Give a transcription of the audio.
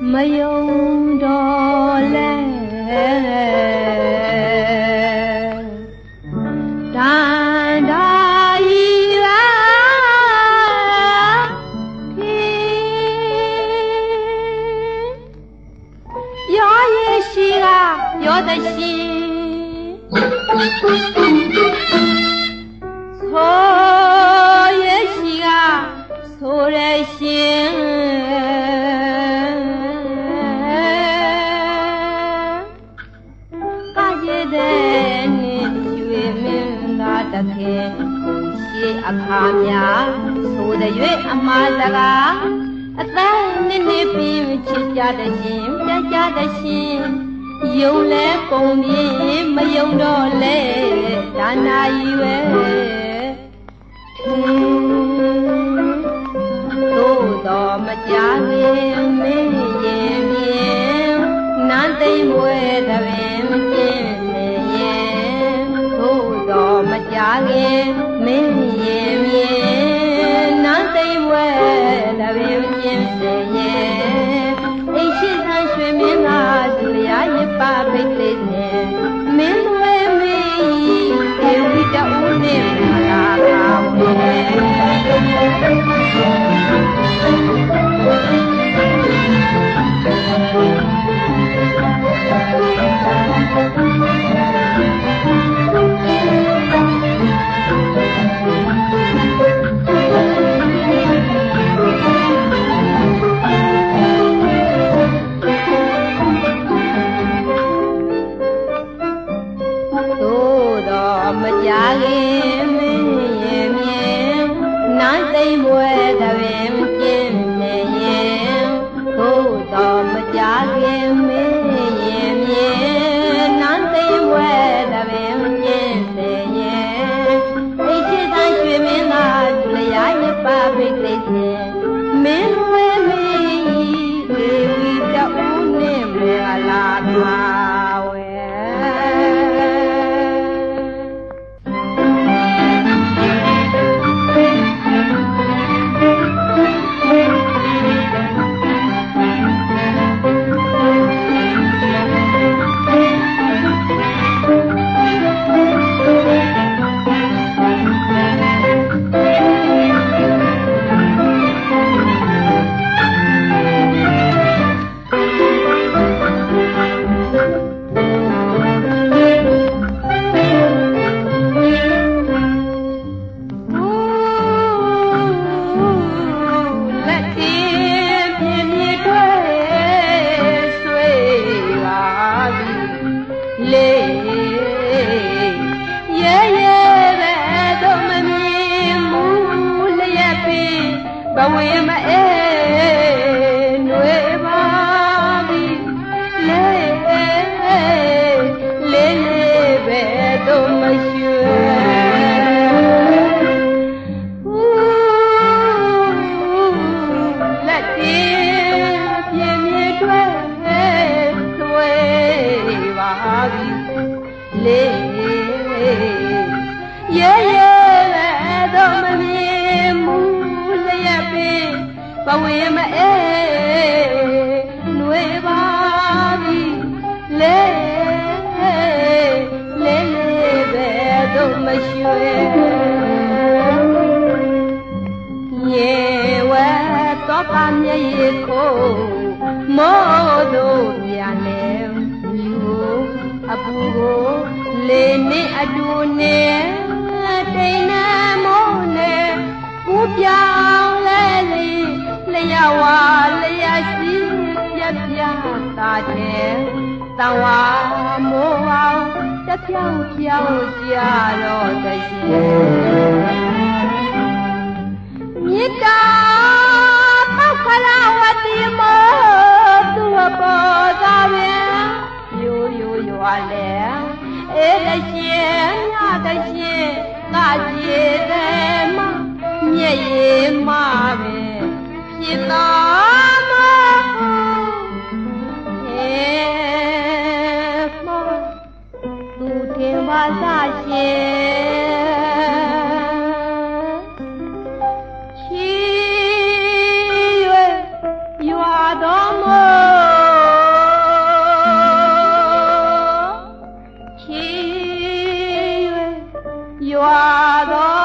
میون داله တဲ့နှင့်ရွေမင်းသာတခင်ရှေးအခါများဆိုတဲ့၍အမှားစကားအသံနဲ့နေပြီးချစ်ကြတဲ့ရှင်ပြန်ကြတဲ့ရှင်ယုံလဲပုံပြေမယုံတော့လဲဒါနာကြီးပဲ ခင်မင်းရင်မြေနန်းသိမ့်ဝဲတပင်ပြင်းစေရဲ့အိတ်ချစ်ဆန်းရွှေမြင်းသာသူရရပါဖိတ်သိ ရာလင်းမင်းရဲ့မြင်နိုင်သိမ့်ပွဲသပင် Thank you. ရွှေရေဝဲသောပါမျက်ရည်ခိုးမိုးတို့ပြန်လဲမြို့အပူကိုလေနဲ့အတူနဲ့တိမ်နဲ့မိုးနဲ့ကူပြောင်းလဲလေလျှော်ဝါလျှက်ရှိပြပြတာတဲ့တဝါ ပြောင်းပြောင်းကြတော့တည်းမြစ်တာပောက်ခလာဝတိမောသူ့ပေါ်သာပင်ယိုယိုရွာလဲအေးတရှင်ညတရှင်ကကြည်တယ်မမျက်ရည်မပဲဖြစ်တော် ပါစရှင်ချီ၍ရွာတော်မူချီ၍ရွာတော်